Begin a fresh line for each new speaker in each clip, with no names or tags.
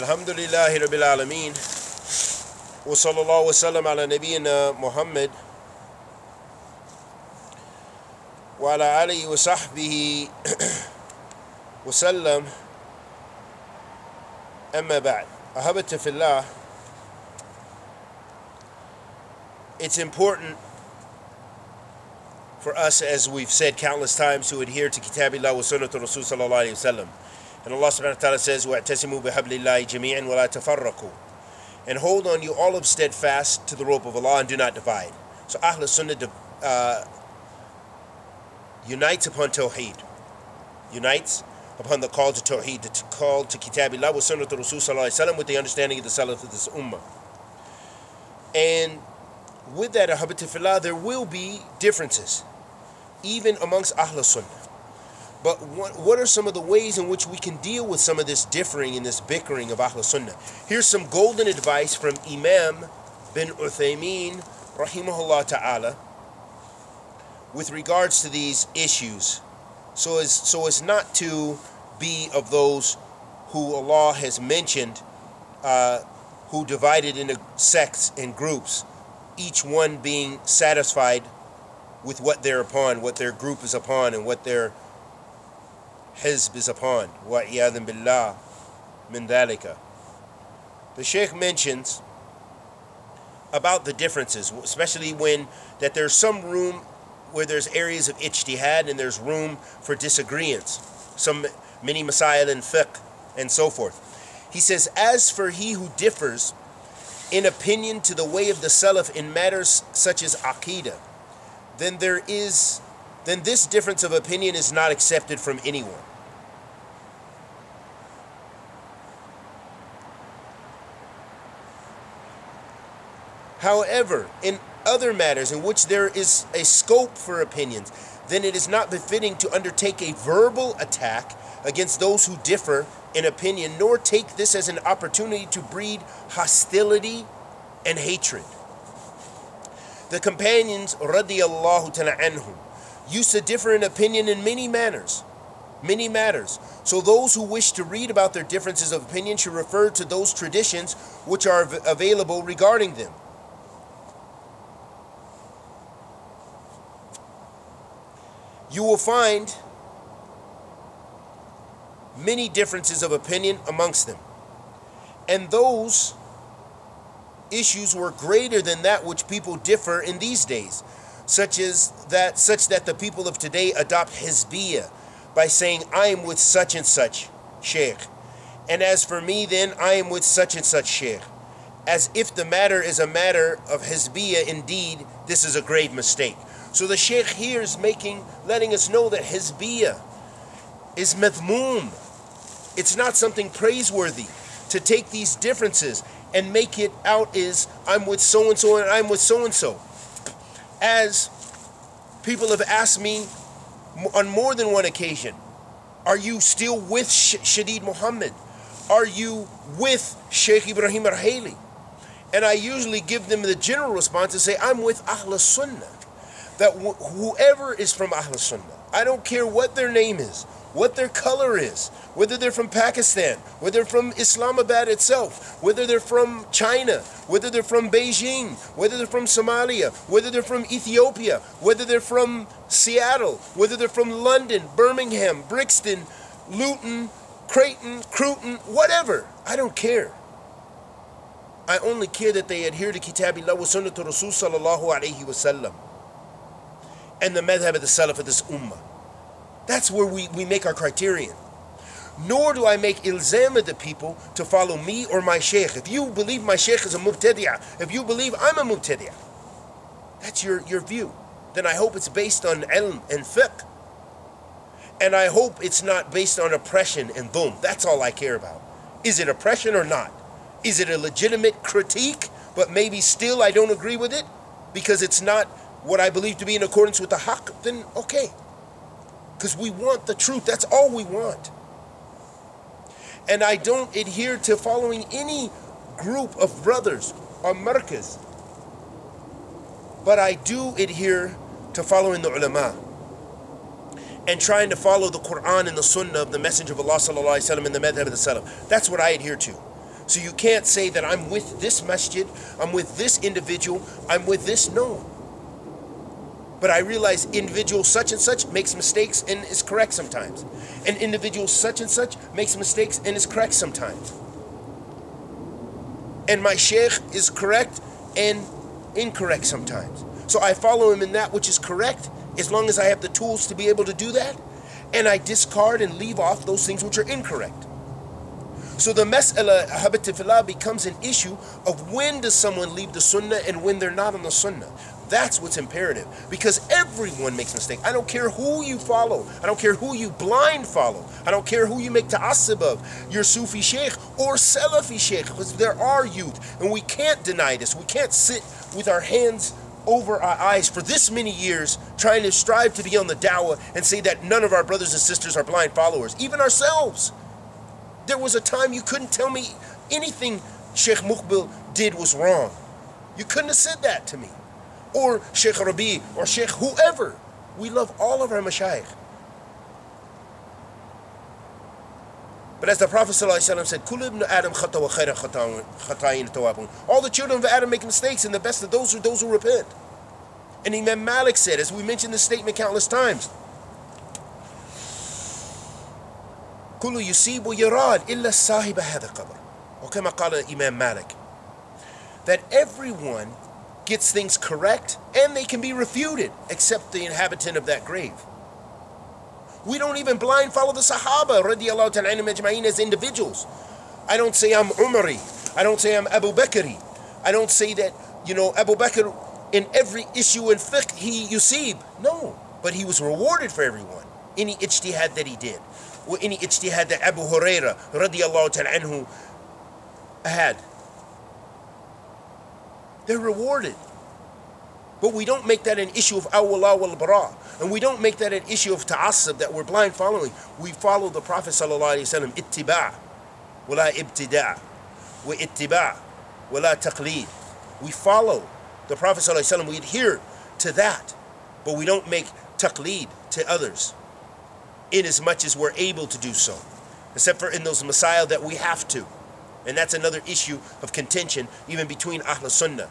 الحمد لله رب العالمين وصلى الله وسلم على نبينا محمد وعلى آله وصحبه وسلم أما بعد أحبت في الله it's important for us, as we've said countless times, to adhere to Kitabillah wa Sunnah Rasul sallallahu alayhi wa sallam. And Allah subhanahu wa ta'ala says, وَاعْتَسِمُوا بِحَبْلِ اللَّهِ جَمِيعًا وَلَا تَفَرَّقُوا And hold on you all of steadfast to the rope of Allah and do not divide. So Ahl Sunnah uh, unites upon Tawheed. Unites upon the call to Tawheed, the call to Kitabillah wa Sunnah Rasul sallallahu alayhi wa sallam with the understanding of the Salaf of this Ummah. And with that, Ahabatifillah, there will be differences, even amongst Ahl Sunnah. But what, are some of the ways in which we can deal with some of this differing and this bickering of Ahl Sunnah? Here's some golden advice from Imam bin Uthaymeen, rahimahullah ta'ala, with regards to these issues, so as, so as not to be of those who Allah has mentioned, uh, who divided into sects and groups, each one being satisfied with what they're upon, what their group is upon, and what their hizb is upon. وَعِيَاذٍ بِاللَّهِ مِنْ ذَلِكَ The Sheikh mentions about the differences, especially when that there's some room where there's areas of ijtihad and there's room for disagreements, some many masail and fiqh and so forth. He says, as for he who differs in opinion to the way of the Salaf in matters such as Aqidah, then there is then this difference of opinion is not accepted from anyone. However, in other matters in which there is a scope for opinions, then it is not befitting to undertake a verbal attack against those who differ in opinion, nor take this as an opportunity to breed hostility and hatred. The companions, radiallahu ta'ala anhum, used to differ in opinion in many manners, many matters. So those who wish to read about their differences of opinion should refer to those traditions which are available regarding them. You will find many differences of opinion amongst them. And those issues were greater than that which people differ in these days, such as that such that the people of today adopt hizbiyah by saying I am with such and such sheikh. And as for me then I am with such and such sheikh. As if the matter is a matter of hizbiyah indeed this is a grave mistake. So the sheikh here is making letting us know that hizbiyah is madmoom. It's not something praiseworthy to take these differences and make it out as I'm with so and so and I'm with so and so. As people have asked me on more than one occasion, are you still with Sh- Shadid Muhammad? Are you with Sheikh Ibrahim Ruhaili? And I usually give them the general response and say, I'm with Ahl Sunnah. That wh- whoever is from Ahl Sunnah, I don't care what their name is, what their color is, whether they're from Pakistan, whether they're from Islamabad itself, whether they're from China, whether they're from Beijing, whether they're from Somalia, whether they're from Ethiopia, whether they're from Seattle, whether they're from London, Birmingham, Brixton, Luton, Creighton, Cruton, whatever. I don't care. I only care that they adhere to Kitabillah wa Sunnah Rasul sallallahu alayhi wa sallam and the madhab of the Salaf of this ummah. That's where we, we make our criterion. Nor do I make ilzam of the people to follow me or my sheikh. If you believe my sheikh is a mubtadi'ah, if you believe I'm a mubtadi'ah, that's your, your view. Then I hope it's based on ilm and fiqh. And I hope it's not based on oppression and boom. That's all I care about. Is it oppression or not? Is it a legitimate critique, but maybe still I don't agree with it because it's not what I believe to be in accordance with the haqq? Then okay because we want the truth. That's all we want. And I don't adhere to following any group of brothers or markaz, but I do adhere to following the ulama and trying to follow the Quran and the Sunnah of the Messenger of Allah wasallam and the madhab of the Salaf. That's what I adhere to. So you can't say that I'm with this masjid, I'm with this individual, I'm with this. No. But I realize individual such and such makes mistakes and is correct sometimes. And individual such and such makes mistakes and is correct sometimes. And my sheikh is correct and incorrect sometimes. So I follow him in that which is correct as long as I have the tools to be able to do that. And I discard and leave off those things which are incorrect. So the mas'ala habatifillah becomes an issue of when does someone leave the sunnah and when they're not on the sunnah. That's what's imperative because everyone makes mistakes. I don't care who you follow. I don't care who you blind follow. I don't care who you make ta'assub of, your Sufi sheikh or Salafi sheikh because there are youth and we can't deny this. We can't sit with our hands over our eyes for this many years trying to strive to be on the dawah and say that none of our brothers and sisters are blind followers, even ourselves. There was a time you couldn't tell me anything Sheikh Muqbil did was wrong. You couldn't have said that to me or Sheikh Rabi or Sheikh whoever. We love all of our mashayikh. But as the Prophet ﷺ said, Kul ibn Adam khata wa khayra All the children of Adam make mistakes, and the best of those are those who repent. And Imam Malik said, as we mentioned this statement countless times, كل يصيب ويراد إلا صاحب هذا القبر وكما قال Imam Malik that everyone gets things correct and they can be refuted, except the inhabitant of that grave. We don't even blind follow the Sahaba radiallahu as individuals. I don't say I'm Umari. I don't say I'm Abu Bakri. I don't say that, you know, Abu Bakr in every issue in fiqh he yusib. No, but he was rewarded for everyone. Any ijtihad that he did. Or any ijtihad that Abu Huraira radiallahu anhu had. They're rewarded. But we don't make that an issue of al-wala wal bara. And we don't make that an issue of ta'assub that we're blind following. We follow the Prophet wasallam ittiba' wala ibtida' wa ittiba' wala taqlid. We follow the Prophet wasallam. We adhere to that. But we don't make taqlid to others in as much as we're able to do so. Except for in those masail that we have to. And that's another issue of contention, even between Ahl Sunnah.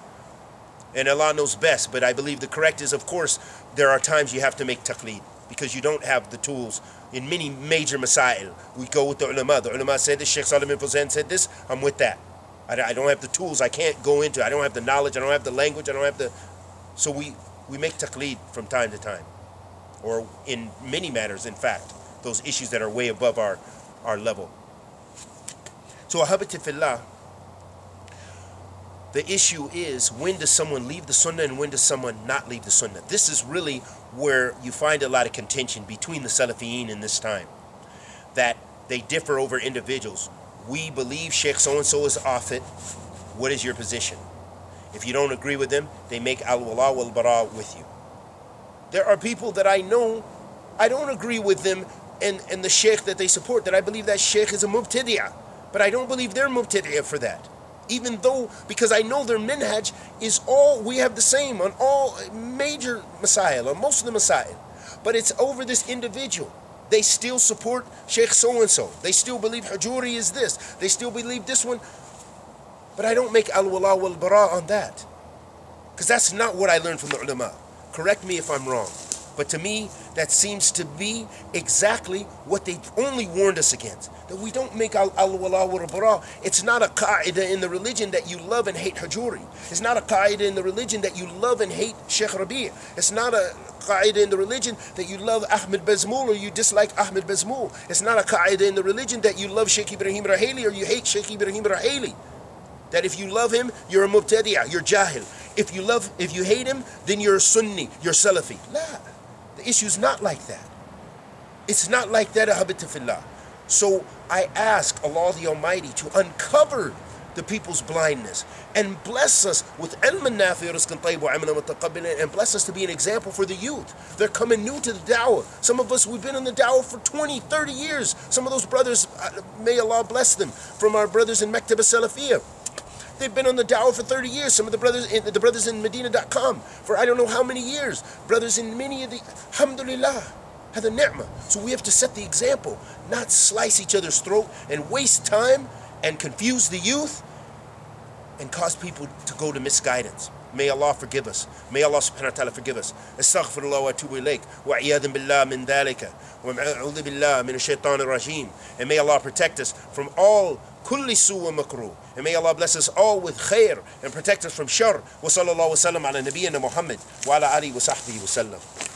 And Allah knows best, but I believe the correct is, of course, there are times you have to make taqleed because you don't have the tools in many major masail. We go with the ulama. The ulama said this, Sheikh Saleh al-Fawzan said this, I'm with that. I, don't have the tools, I can't go into I don't have the knowledge, I don't have the language, I don't have the... So we, we make taqleed from time to time. Or in many matters, in fact, those issues that are way above our, our level. So ahabati fillah, the issue is when does someone leave the sunnah and when does someone not leave the sunnah? This is really where you find a lot of contention between the Salafiyin in this time. That they differ over individuals. We believe Sheikh so-and-so is off it. What is your position? If you don't agree with them, they make al-wala wal-bara with you. There are people that I know, I don't agree with them and, and the sheikh that they support, that I believe that sheikh is a mubtadi'ah. But I don't believe they're mubtadi'ah for that. Even though, because I know their minhaj is all, we have the same on all major masail, on most of the masail. But it's over this individual. They still support Sheikh so-and-so. They still believe Hajuri is this. They still believe this one. But I don't make al-wala wal-bara on that. Because that's not what I learned from the ulama. Correct me if I'm wrong. But to me, that seems to be exactly what they only warned us against. That we don't make al-wala. It's not a qaida in the religion that you love and hate Hajuri. It's not a qaida in the religion that you love and hate Sheikh Rabi. It's not a qaida in the religion that you love Ahmed Bazmul or you dislike Ahmed Bazmul. It's not a qaida in the religion that you love Sheikh Ibrahim Ruhaili or you hate Sheikh Ibrahim Ruhaili. That if you love him, you're a mubtadi'ah, you're jahil. If you love, if you hate him, then you're a Sunni, you're Salafi. La. The issue's not like that. It's not like that, fillah. So I ask Allah the Almighty to uncover the people's blindness and bless us with and bless us to be an example for the youth. They're coming new to the dawah. Some of us, we've been in the dawah for 20, 30 years. Some of those brothers, uh, may Allah bless them, from our brothers in Mektaba Salafiyah. They've been on the dawah for 30 years. Some of the brothers in the brothers in Medina.com for I don't know how many years. Brothers in many of the Alhamdulillah. Have the ni'mah. So we have to set the example, not slice each other's throat and waste time and confuse the youth and cause people to go to misguidance. May Allah forgive us. May Allah subhanahu wa ta'ala forgive us. Astaghfirullah wa atubu. Wa iyadhan billah min dhalika. Wa a'udhu billah min shaitan rajim. And may Allah protect us from all kulli su wa makruh. And may Allah bless us all with khair and protect us from shar. Wa sallallahu wa sallam ala nabiyyina Muhammad wa ala alihi wa sahbihi wa sallam.